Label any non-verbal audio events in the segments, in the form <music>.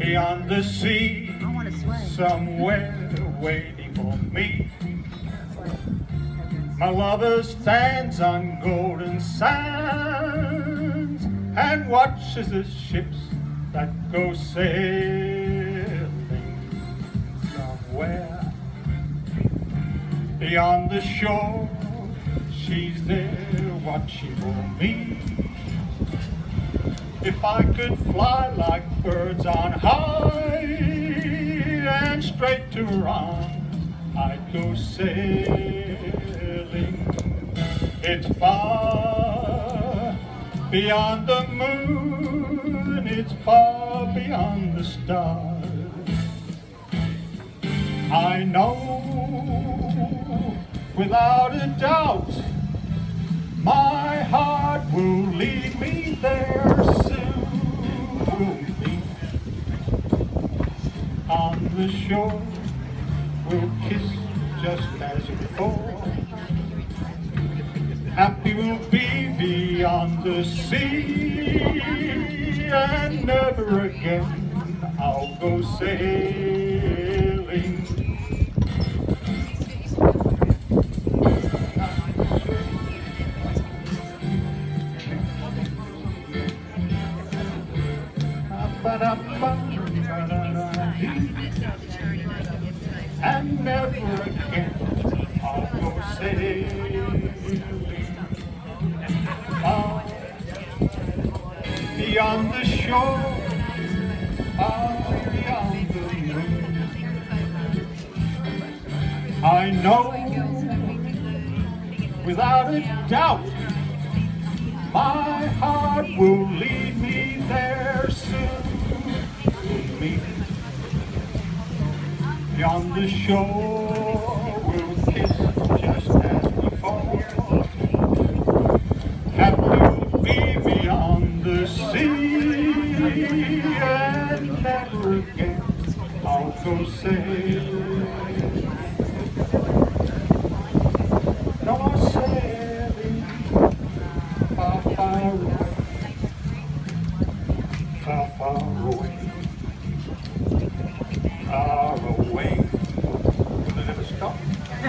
beyond the sea, I want to sway. somewhere waiting for me. My lover stands on golden sands and watches the ships that go sailing somewhere beyond the shore. She's there watching for me. If I could fly like birds on high and straight to her I'd go sailing. It's far beyond the moon, it's far beyond the stars. I know without a doubt my heart the shore. We'll kiss just as before. Happy we'll be beyond the sea, and never again I'll go sailing. And never again I'll sailing. Ah, beyond the shore, ah, beyond the moon. I know without a doubt my heart will lead me there soon. Meet beyond the shore, we'll kiss just as before. Happy be beyond the sea, and never again I'll go sailing. No sailing far, far away, far, far away, far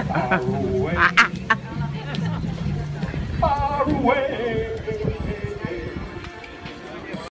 <laughs> away.